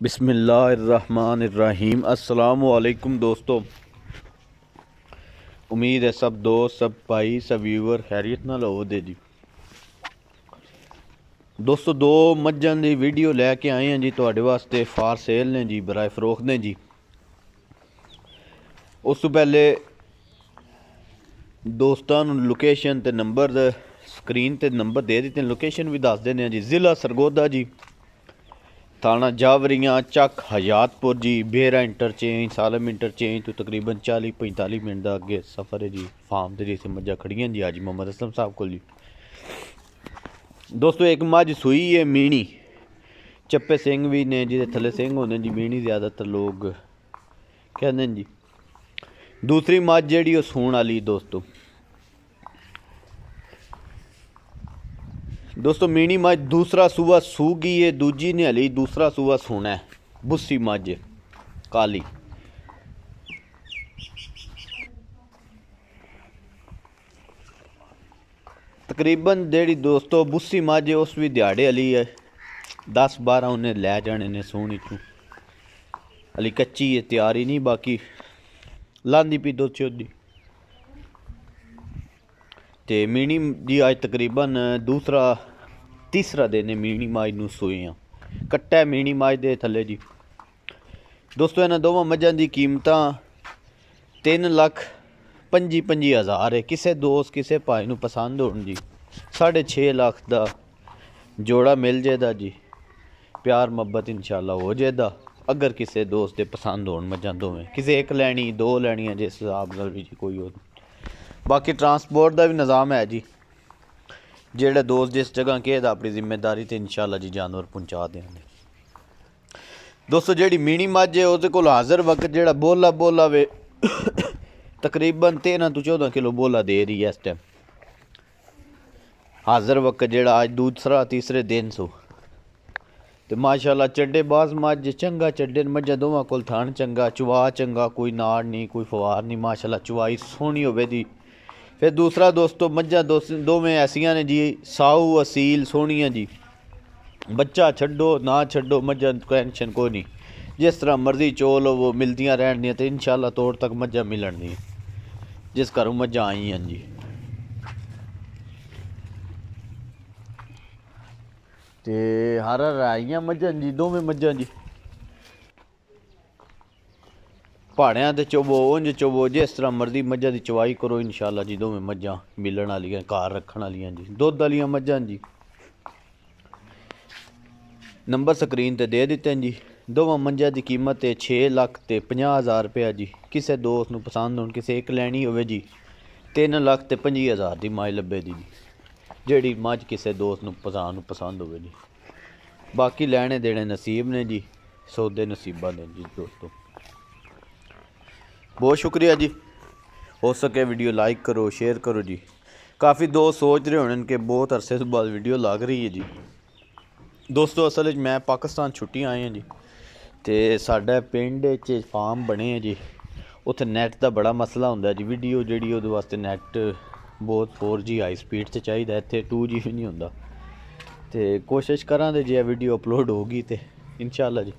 बिसमीम अस्सलामुअलैकुम दोस्तों ਉਮੀਦ ਹੈ ਸਭ ਦੋਸਤ ਸਭ ਭਾਈ ਸਭ ਵੀਵਰ ਖੈਰੀਅਤ ਨਾਲ ਹੋਵੋਗੇ ਜੀ ਦੋਸਤੋ ਦੋ ਮੱਝਾਂ ਦੀ ਵੀਡੀਓ ਲੈ ਕੇ ਆਏ ਹਾਂ ਜੀ ਤੁਹਾਡੇ ਵਾਸਤੇ ਫਾਰ ਸੇਲ ਨੇ ਜੀ ਬਰਾਏ ਫਰੋਖ ਨੇ ਜੀ ਉਸ ਤੋਂ ਪਹਿਲੇ ਦੋਸਤਾਂ ਨੂੰ ਲੋਕੇਸ਼ਨ ਤੇ ਨੰਬਰ ਸਕਰੀਨ ਤੇ ਨੰਬਰ ਦੇ ਦਿੱਤੇ ਲੋਕੇਸ਼ਨ ਵੀ ਦੱਸ ਦਿੰਦੇ ਹਾਂ ਜੀ ਜ਼ਿਲ੍ਹਾ ਸਰਗੋਦਾ ਜੀ ਥਾਣਾ ਜਾਵਰੀਆਂ, ਚੱਕ, ਹਯਾਤਪੁਰ ਜੀ ਬੇਰਾ ਇੰਟਰਚੇਂਜ, ਸਾਲਮ ਇੰਟਰਚੇਂਜ ਤੋਂ ਤਕਰੀਬਨ 40 45 ਮਿੰਟ ਦਾ ਅੱਗੇ ਸਫ਼ਰ ਹੈ ਜੀ। ਫਾਰਮ ਤੇ ਜਿੱਥੇ ਮੱਝਾਂ ਖੜੀਆਂ ਜੀ, ਅੱਜ ਮੁਹੰਮਦ ਅਸਲਮ ਸਾਹਿਬ ਕੋਲ ਜੀ। ਦੋਸਤੋ, ਇੱਕ ਮੱਝ ਸੂਈ ਹੈ, ਮੀਣੀ। ਚੱਪੇ ਸਿੰਘ ਵੀ ਨੇ, ਜਿਹਦੇ ਥੱਲੇ ਸਿੰਘ ਹੁੰਦੇ ਜੀ, ਮੀਣੀ ਜ਼ਿਆਦਾਤਰ ਲੋਕ ਕਹਿੰਦੇ ਨੇ ਜੀ। ਦੂਸਰੀ ਮੱਝ ਜਿਹੜੀ ਉਹ ਸੂਣ ਵਾਲੀ, ਦੋਸਤੋ। ਦੋਸਤੋ, ਮੀਣੀ ਮੱਝ ਦੂਸਰਾ ਸੂਆ ਸੂਗੀ ਗਈ ਦੂਜੀ ਨੇ ਹਲੀ ਦੂਸਰਾ ਸੂਆ ਸੋਣਾ ਬੁੱਸੀ ਮੱਝ, ਕਾਲੀ। ਤਕਰੀਬਨ ਜਿਹੜੀ ਦੋਸਤੋ, ਬੁੱਸੀ ਮੱਝ ਉਸ ਵੀ ਦਿਹਾੜੇ ਵਾਲੀ ਹੈ 10 12 ਉਹਨੇ ਲੈ ਜਾਣੇ ਨੇ ਸੋਹਣੀ ਚੋਂ। ਹਲੀ ਕੱਚੀ ਹੈ ਤਿਆਰੀ ਨਹੀਂ ਬਾਕੀ। ਲਾਂਦੀ ਪੀ ਦੋ ਚੋਦੀ ਤੇ ਮੀਣੀ ਜੀ ਅੱਜ ਤਕਰੀਬਨ ਦੂਸਰਾ ਤੀਸਰਾ ਦਿਨ ਹੈ ਮੀਣੀ ਮਾਜ ਨੂੰ ਸੋਏ ਆ। ਕੱਟਾ ਮੀਣੀ ਮਾਜ ਦੇ ਥੱਲੇ ਜੀ। ਦੋਸਤੋ, ਇਹਨਾਂ ਦੋਵਾਂ ਮੱਝਾਂ ਦੀ ਕੀਮਤਾਂ 3 ਲੱਖ 25 25 ਹਜ਼ਾਰ ਹੈ ਕਿਸੇ ਦੋਸਤ, ਕਿਸੇ ਭਾਈ ਨੂੰ ਪਸੰਦ ਹੋਣ ਜੀ। 6.5 ਲੱਖ ਦਾ ਜੋੜਾ ਮਿਲ ਜਾਏਦਾ ਜੀ। ਪਿਆਰ ਮੁਹੱਬਤ ਇਨਸ਼ਾਅੱਲਾ ਹੋ ਜਾਏਦਾ। ਅਗਰ ਕਿਸੇ ਦੋਸਤ ਦੇ ਪਸੰਦ ਹੋਣ ਮੱਝਾਂ ਦੋਵੇਂ। ਕਿਸੇ ਇੱਕ ਲੈਣੀ, ਦੋ ਲੈਣੀਆਂ ਜਿਸ ਹਿਸਾਬ ਨਾਲ ਵੀ ਜੀ ਕੋਈ ਹੋ ਬਾਕੀ ਟਰਾਂਸਪੋਰਟ ਦਾ ਵੀ ਨਿਜ਼ਾਮ ਹੈ ਜੀ। ਜਿਹੜੇ ਦੋਸਤ ਜਿਸ ਜਗ੍ਹਾ ਕਹੇਦਾ ਆਪਣੀ ਜ਼ਿੰਮੇਵਾਰੀ ਤੇ ਇਨਸ਼ਾਅੱਲਾ ਜੀ ਜਾਨਵਰ ਪਹੁੰਚਾ ਦੇਣਗੇ ਦੋਸਤੋ, ਜਿਹੜੀ ਮੀਣੀ ਮੱਝ ਹੈ, ਉਹਦੇ ਕੋਲ ਹਾਜ਼ਰ ਵਕਤ ਜਿਹੜਾ ਬੋਲਾ ਬੋਲਾ ਵੇ ਤਕਰੀਬਨ 13 ਤੋਂ 14 ਕਿਲੋ ਬੋਲਾ ਦੇ ਰਹੀ ਹੈ ਇਸ ਟਾਈਮ ਹਾਜ਼ਰ ਵਕਤ ਜਿਹੜਾ ਅੱਜ ਦੂਸਰਾ, ਤੀਸਰੇ ਦਿਨ ਸੋ। ਤੇ ਮਾਸ਼ਾਅੱਲਾ ਚੱਡੇ ਬਾਜ਼ ਮੱਝ, ਚੰਗਾ ਚੱਡੇ ਮੱਝਾਂ ਦੋਵਾਂ ਕੋਲ ਥਾਣ ਚੰਗਾ ਚੁਵਾ ਚੰਗਾ, ਕੋਈ ਨਾੜ ਨਹੀਂ, ਕੋਈ ਫਵਾਰ ਨਹੀਂ, ਮਾਸ਼ਾਅੱਲਾ ਚੁਵਾਈ ਸੋਹਣੀ ਹੋਵੇ ਦੀ। ਫਿਰ ਦੂਸਰਾ ਦੋਸਤੋ ਮੱਝਾਂ ਦੋਵੇਂ ਐਸੀਆਂ ਨੇ ਜੀ, ਸਾਊ, ਅਸੀਲ, ਸੋਹਣੀਆਂ ਜੀ। ਬੱਚਾ ਛੱਡੋ, ਨਾ ਛੱਡੋ, ਮੱਝਾਂ ਟੈਨਸ਼ਨ ਕੋਈ ਨਹੀਂ। ਜਿਸ ਤਰ੍ਹਾਂ ਮਰਜ਼ੀ ਚੋਲ ਉਹ ਮਿਲਦੀਆਂ ਰਹਿਣ ਦੀਆਂ ਤੇ ਇਨਸ਼ਾਅੱਲਾ ਤੋੜ ਤੱਕ ਮੱਝਾਂ ਮਿਲਣ ਮਿਲਣਗੀਆਂ। ਜਿਸ ਘਰੋਂ ਮੱਝਾਂ ਆਈਆਂ ਜੀ। ਤੇ ਹਰ ਰਾਈਆਂ ਮੱਝਾਂ ਜੀ, ਦੋਵੇਂ ਮੱਝਾਂ ਜੀ। ਪਹਾੜਿਆਂ ਤੇ ਚੋਬੋ, ਉਂਝ ਚੋਬੋ, ਜਿਸ ਤਰ੍ਹਾਂ ਮਰਜ਼ੀ ਮੱਝਾਂ ਦੀ ਚਵਾਈ ਕਰੋ, ਇਨਸ਼ਾਅੱਲਾ ਜੀ, ਦੋਵੇਂ ਮੱਝਾਂ ਮਿਲਣ ਵਾਲੀਆਂ, ਘਰ ਰੱਖਣ ਵਾਲੀਆਂ ਜੀ, ਦੁੱਧ ਵਾਲੀਆਂ ਮੱਝਾਂ ਜੀ। ਨੰਬਰ ਸਕਰੀਨ ਤੇ ਦੇ ਦਿੱਤੇ ਜੀ। ਦੋਵਾਂ ਮੰਝਾਂ ਦੀ ਕੀਮਤ ਹੈ 6 ਲੱਖ ਤੇ 50000 ਰੁਪਏ ਜੀ। ਕਿਸੇ ਦੋਸਤ ਨੂੰ ਪਸੰਦ ਹੋਣ, ਕਿਸੇ ਇੱਕ ਲੈਣੀ ਹੋਵੇ ਜੀ 3 ਲੱਖ ਤੇ 25000 ਦੀ ਮਾਈ ਲੱਭੇ ਦੀ ਜੀ। ਜਿਹੜੀ ਮੱਝ ਕਿਸੇ ਦੋਸਤ ਨੂੰ ਪਸੰਦ ਨੂੰ ਪਸੰਦ ਹੋਵੇ ਜੀ। ਬਾਕੀ ਲੈਣੇ ਦੇਣੇ ਨਸੀਬ ਨੇ ਜੀ, ਸੌਦੇ ਨਸੀਬਾਂ ਨੇ ਜੀ, ਦੋਸਤੋ। ਬਹੁਤ ਸ਼ੁਕਰੀਆ ਜੀ। ਹੋ ਸਕੇ ਵੀਡੀਓ ਲਾਈਕ ਕਰੋ ਸ਼ੇਅਰ ਕਰੋ ਜੀ। ਕਾਫੀ ਦੋਸਤ ਸੋਚ ਰਹੇ ਹੋਣਨ ਕਿ ਬਹੁਤ ਅਰਸੇ ਤੋਂ ਬਾਅਦ ਵੀਡੀਓ ਲੱਗ ਰਹੀ ਹੈ ਜੀ। ਦੋਸਤੋ, ਅਸਲ ਵਿੱਚ ਮੈਂ ਪਾਕਿਸਤਾਨ ਛੁੱਟੀ ਆਏ ਹਾਂ ਜੀ ਤੇ ਸਾਡਾ ਪਿੰਡ 'ਚ ਫਾਰਮ ਬਣੇ ਆ ਜੀ। ਉੱਥੇ ਨੈਟ ਦਾ ਬੜਾ ਮਸਲਾ ਹੁੰਦਾ ਜੀ। ਵੀਡੀਓ ਜਿਹੜੀ ਉਹਦੇ ਵਾਸਤੇ ਨੈਟ ਬਹੁਤ 4G ਹਾਈ ਸਪੀਡ ਤੇ ਚਾਹੀਦਾ ਇੱਥੇ 2G ਵੀ ਨਹੀਂ ਹੁੰਦਾ। ਤੇ ਕੋਸ਼ਿਸ਼ ਕਰਾਂਗੇ ਜੇ ਇਹ ਵੀਡੀਓ ਅਪਲੋਡ ਹੋਗੀ ਤੇ, ਇਨਸ਼ਾਅੱਲਾ ਜੀ।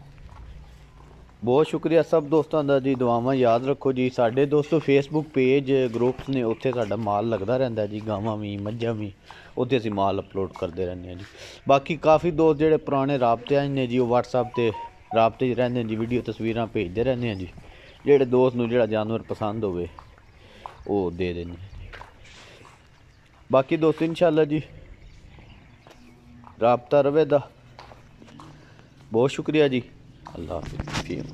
ਬਹੁਤ ਸ਼ੁਕਰੀਆ ਸਭ ਦੋਸਤਾਂ ਦਾ ਜੀ, ਦੁਆਵਾਂ ਯਾਦ ਰੱਖੋ ਜੀ। ਸਾਡੇ ਦੋਸਤੋ ਫੇਸਬੁੱਕ ਪੇਜ ਗਰੁੱਪਸ ਨੇ ਉੱਥੇ ਸਾਡਾ ਮਾਲ ਲੱਗਦਾ ਰਹਿੰਦਾ ਜੀ, ਗਾਵਾਂ ਵੀ, ਮੱਝਾਂ ਵੀ, ਉੱਥੇ ਅਸੀਂ ਮਾਲ ਅਪਲੋਡ ਕਰਦੇ ਰਹਿੰਦੇ ਹਾਂ ਜੀ। ਬਾਕੀ ਕਾਫੀ ਦੋਸਤ ਜਿਹੜੇ ਪੁਰਾਣੇ ਰਾਬਤੇ ਨੇ ਜੀ, ਉਹ WhatsApp ਤੇ ਰਾਬਤੇ 'ਚ ਰਹਿੰਦੇ ਨੇ ਜੀ ਵੀਡੀਓ ਤਸਵੀਰਾਂ ਭੇਜਦੇ ਰਹਿੰਦੇ ਹਾਂ ਜੀ। ਜਿਹੜੇ ਦੋਸਤ ਨੂੰ ਜਿਹੜਾ ਜਾਨਵਰ ਪਸੰਦ ਹੋਵੇ, ਉਹ ਦੇ ਦੇਣੇ ਬਾਕੀ ਦੋਸਤ, ਇਨਸ਼ਾਅੱਲਾ ਜੀ, ਰਾਬਤਾ ਰਵੇ ਦਾ ਬਹੁਤ ਸ਼ੁਕਰੀਆ ਜੀ। I love reveal.